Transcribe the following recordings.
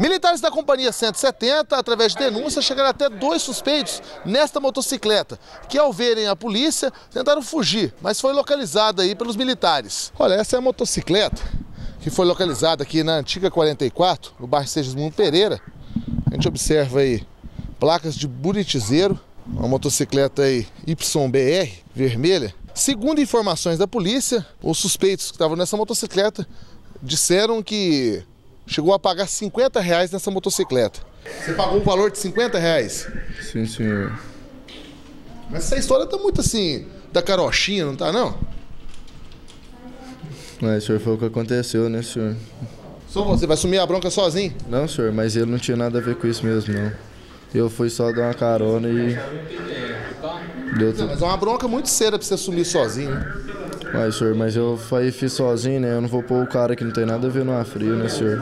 Militares da Companhia 170, através de denúncia, chegaram até dois suspeitos nesta motocicleta, que ao verem a polícia, tentaram fugir, mas foi localizada aí pelos militares. Olha, essa é a motocicleta que foi localizada aqui na antiga 44, no bairro Segismundo Pereira. A gente observa aí placas de buritizeiro, uma motocicleta aí YBR vermelha. Segundo informações da polícia, os suspeitos que estavam nessa motocicleta disseram que chegou a pagar 50 reais nessa motocicleta. Você pagou um valor de 50 reais? Sim, senhor. Mas essa história tá muito assim, da carochinha, não tá não? Mas, senhor, foi o que aconteceu, né, senhor? Só você vai assumir a bronca sozinho? Não, senhor, mas ele não tinha nada a ver com isso mesmo, não. Eu fui só dar uma carona e. Deu tudo. mas é uma bronca muito cedo pra você assumir sozinho, né? Mas, senhor, mas eu fiz sozinho, né? Eu não vou pôr o cara que não tem nada a ver no frio, né, senhor?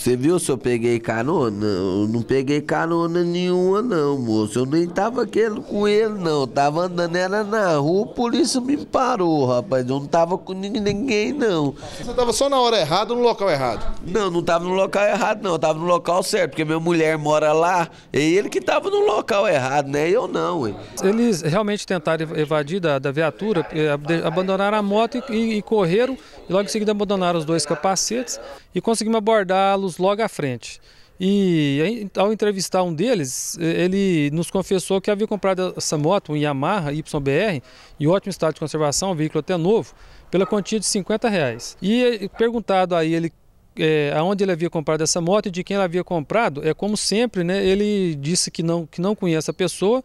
Você viu se eu peguei carona? Eu não peguei carona nenhuma, não, moço. Eu nem tava aquele com ele, não. Eu tava andando, era na rua, a polícia me parou, rapaz. Eu não tava com nin- ninguém, não. Você tava só na hora errada, no local errado. Não, não tava no local errado, não. Eu tava no local certo, porque minha mulher mora lá. É ele que tava no local errado, né? Eu não, ué. Eles realmente tentaram ev- evadir da, da viatura, eh, ab- abandonaram a moto e, e- e correram, e logo em seguida abandonaram os dois capacetes e conseguimos abordá-los logo à frente. E ao entrevistar um deles, ele nos confessou que havia comprado essa moto, um Yamaha YBR, em ótimo estado de conservação, um veículo até novo, pela quantia de 50 reais. E perguntado a ele é, aonde ele havia comprado essa moto e de quem ele havia comprado, é como sempre, né? Ele disse que não, que não conhece a pessoa,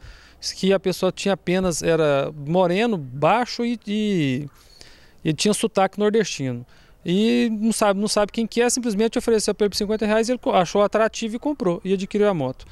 que a pessoa tinha apenas era moreno, baixo e, e, e tinha sotaque nordestino. E não sabe, não sabe quem que é, simplesmente ofereceu para ele por 50 reais, ele achou atrativo e comprou e adquiriu a moto.